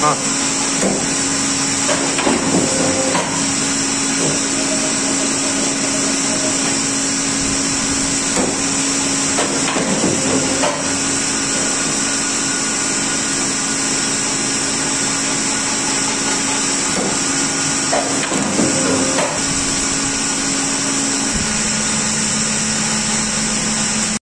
啊。